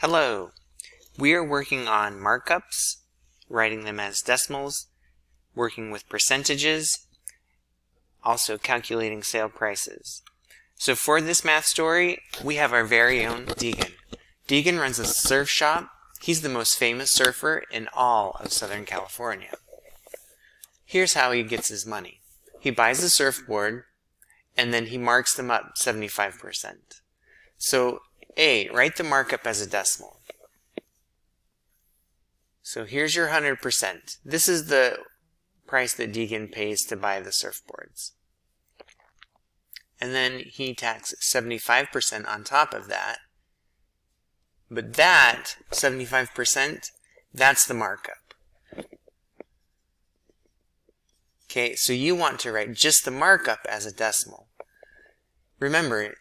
Hello! We are working on markups, writing them as decimals, working with percentages, also calculating sale prices. So for this math story, we have our very own Deagan. Deagan runs a surf shop. He's the most famous surfer in all of Southern California. Here's how he gets his money. He buys a surfboard, and then he marks them up 75%. So A, write the markup as a decimal. So here's your 100%. This is the price that Deagan pays to buy the surfboards. And then he taxes 75% on top of that. But that, 75%, that's the markup. Okay, so you want to write just the markup as a decimal. Remember,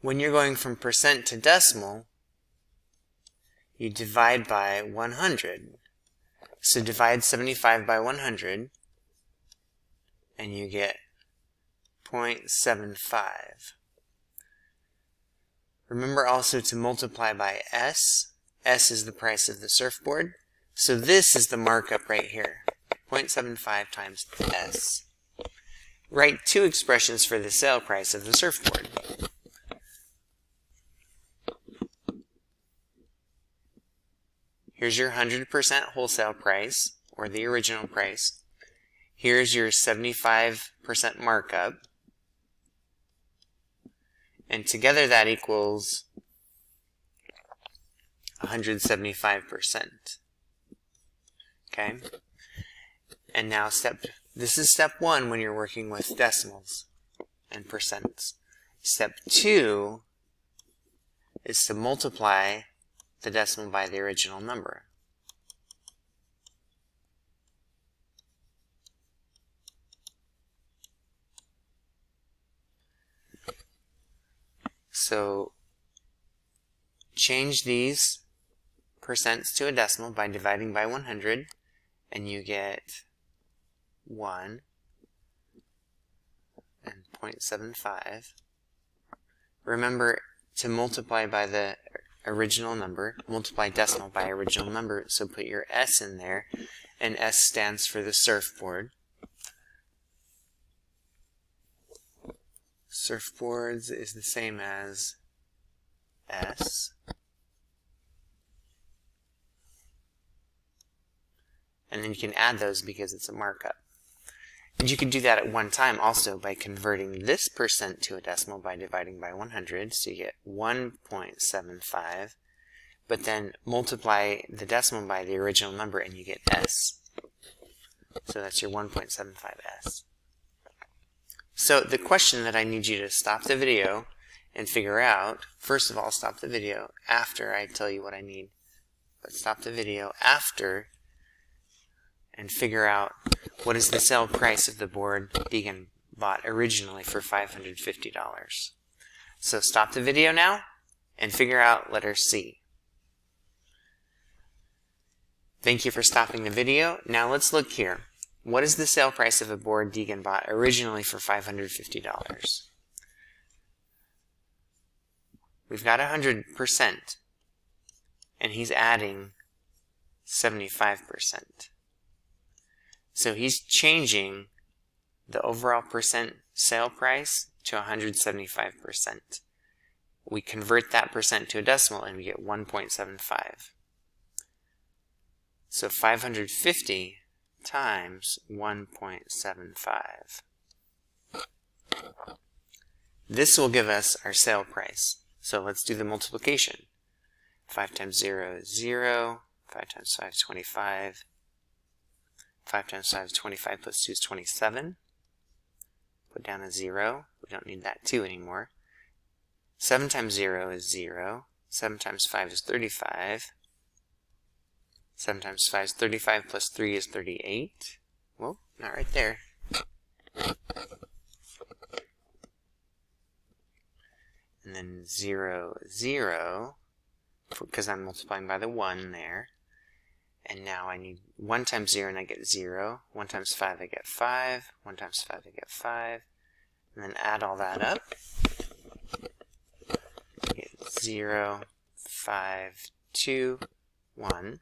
when you're going from percent to decimal, you divide by 100. So divide 75 by 100, and you get 0.75. Remember also to multiply by S. S is the price of the surfboard. So this is the markup right here. 0.75 times S. Write two expressions for the sale price of the surfboard. Here's your 100% wholesale price, or the original price. Here's your 75% markup. And together that equals 175%. Okay? And now step, this is step one when you're working with decimals and percents. Step two is to multiply the decimal by the original number. So change these percents to a decimal by dividing by 100 and you get 1 and 0.75. Remember to multiply by the original number, multiply decimal by original number, so put your S in there, and S stands for the surfboard. Surfboards is the same as S. And then you can add those because it's a markup. And you can do that at one time also by converting this percent to a decimal by dividing by 100. So you get 1.75. But then multiply the decimal by the original number and you get S. So that's your 1.75S. So the question that I need you to stop the video and figure out, first of all, stop the video after I tell you what I need. But stop the video after and figure out what is the sale price of the board Deagan bought originally for $550. So stop the video now and figure out letter C. Thank you for stopping the video. Now let's look here. What is the sale price of a board Deagan bought originally for $550? We've got 100%, and he's adding 75%. So he's changing the overall percent sale price to 175%. We convert that percent to a decimal and we get 1.75. So 550 times 1.75. This will give us our sale price. So let's do the multiplication. 5 times 0 is 0. 5 times 5 is 25. 5 times 5 is 25 plus 2 is 27. Put down a 0. We don't need that 2 anymore. 7 times 0 is 0. 7 times 5 is 35. 7 times 5 is 35 plus 3 is 38. Well, not right there. And then 0, 0, because I'm multiplying by the 1 there. And now I need 1 times 0 and I get 0. 1 times 5 I get 5. 1 times 5 I get 5. And then add all that up. I get 0, 5, 2, 1.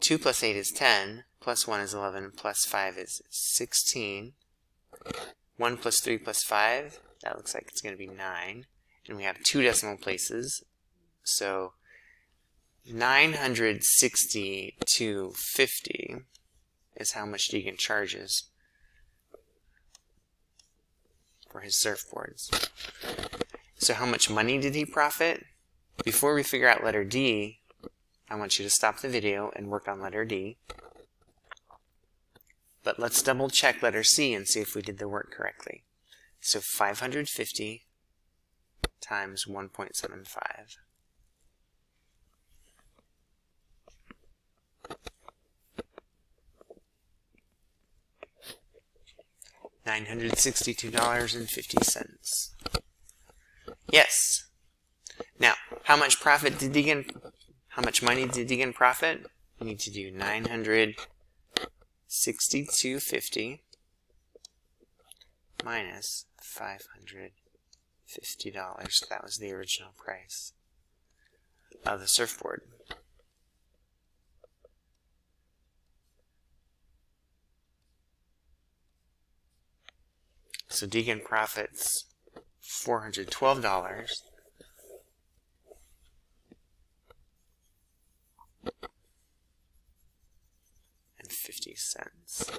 2 plus 8 is 10, plus 1 is 11, plus 5 is 16. 1 plus 3 plus 5, that looks like it's going to be 9. And we have two decimal places, so 960 to 50 is how much Deagan charges for his surfboards. So how much money did he profit? Before we figure out letter D, I want you to stop the video and work on letter D. But let's double check letter C and see if we did the work correctly. So 550 times 1.75. Nine hundred sixty-two dollars and fifty cents. Yes. Now, how much profit did Deagan? How much money did Deagan profit? We need to do nine hundred sixty-two fifty minus five hundred fifty dollars. That was the original price of the surfboard. So Deagan profits $412. And 50 cents.